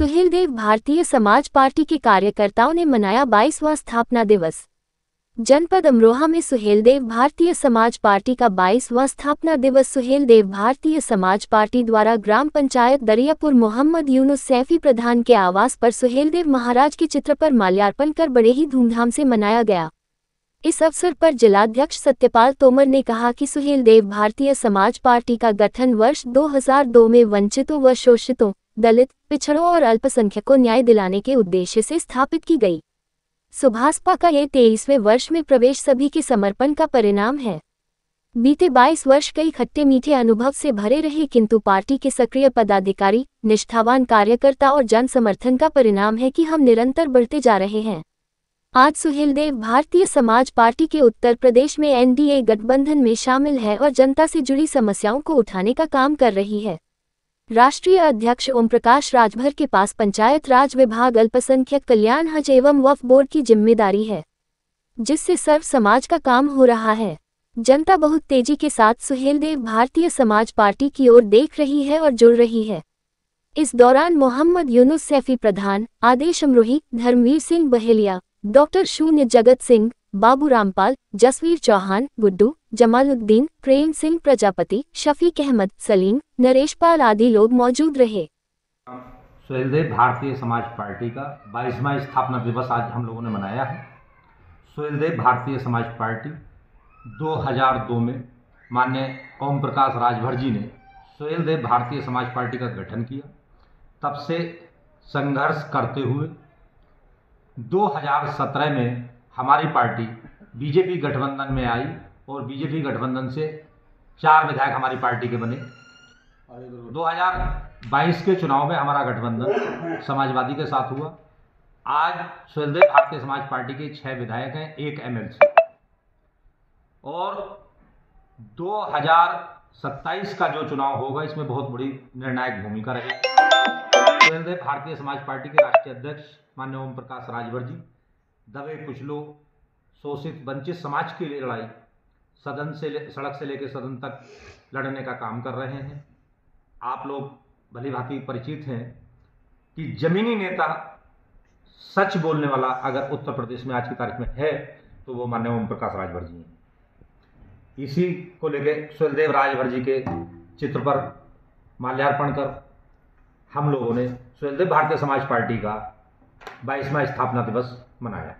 Suheldev Bharatiya Samaj party के कार्यकर्ताओं ने मनाया बाईसवां स्थापना दिवस। जनपद अमरोहा में सुहेलदेव भारतीय समाज पार्टी का बाईसवां स्थापना दिवस सुहेलदेव भारतीय समाज पार्टी द्वारा ग्राम पंचायत दरियापुर मोहम्मद यूनुस सैफी प्रधान के आवास पर सुहेलदेव महाराज के चित्र पर माल्यार्पण कर बड़े ही धूमधाम से मनाया गया। इस अवसर पर जिलाध्यक्ष सत्यपाल तोमर ने कहा कि सुहेलदेव भारतीय समाज पार्टी का गठन वर्ष 2002 में वंचितों व शोषितों दलित, पिछड़ों और अल्पसंख्यकों न्याय दिलाने के उद्देश्य से स्थापित की गई। सुभाषपा का ये तेईसवें वर्ष में प्रवेश सभी के समर्पण का परिणाम है। बीते 22 वर्ष कई खट्टे मीठे अनुभव से भरे रहे, किंतु पार्टी के सक्रिय पदाधिकारी, निष्ठावान कार्यकर्ता और जन समर्थन का परिणाम है कि हम निरंतर बढ़ते जा रहे हैं। आज सुहेलदेव भारतीय समाज पार्टी के उत्तर प्रदेश में एनडीए गठबंधन में शामिल है और जनता से जुड़ी समस्याओं को उठाने का काम कर रही है। राष्ट्रीय अध्यक्ष ओम प्रकाश राजभर के पास पंचायत राज विभाग अल्पसंख्यक कल्याण हज एवं वफ बोर्ड की ज़िम्मेदारी है, जिससे सर्व समाज का काम हो रहा है। जनता बहुत तेज़ी के साथ सुहेलदेव भारतीय समाज पार्टी की ओर देख रही है और जुड़ रही है। इस दौरान मोहम्मद यूनुस सैफी प्रधान, आदेश अमरोही, धर्मवीर सिंह बहेलिया डॉक्टर शून्य जगत सिंह, बाबू रामपाल, जसवीर चौहान गुड्डू जमालुद्दीन, प्रेम सिंह प्रजापति, शफीक अहमद, सलीम, नरेश पाल आदि लोग मौजूद रहे। सुहेलदेव भारतीय समाज पार्टी का बाईसवा स्थापना दिवस आज हम लोगों ने मनाया है। सुहेलदेव भारतीय समाज पार्टी 2002 में मान्य ओम प्रकाश राजभर जी ने सुहेलदेव भारतीय समाज पार्टी का गठन किया। तब से संघर्ष करते हुए 2017 में हमारी पार्टी बीजेपी गठबंधन में आई और बीजेपी गठबंधन से चार विधायक हमारी पार्टी के बने। 2022 के चुनाव में हमारा गठबंधन समाजवादी के साथ हुआ। आज सुहेलदेव भारतीय समाज पार्टी के छह विधायक हैं, एक एमएलसी और 2027 का जो चुनाव होगा, इसमें बहुत बड़ी निर्णायक भूमिका रहेगी। भारतीय समाज पार्टी के राष्ट्रीय अध्यक्ष मान्य ओम प्रकाश राजभर जी, दबे कुचलो शोषित, वंचित समाज के लिए लड़ाई, सदन से सड़क से लेकर सदन तक लड़ने का काम कर रहे हैं। आप लोग भली भांति परिचित हैं कि जमीनी नेता सच बोलने वाला अगर उत्तर प्रदेश में आज की तारीख में है तो वो मान्य ओम प्रकाश राजभर जी हैं। इसी को लेकर सुलदेव राजभर जी के चित्र पर माल्यार्पण कर हम लोगों ने सुलदेव भारतीय समाज पार्टी का बाईसवा स्थापना दिवस मनाया।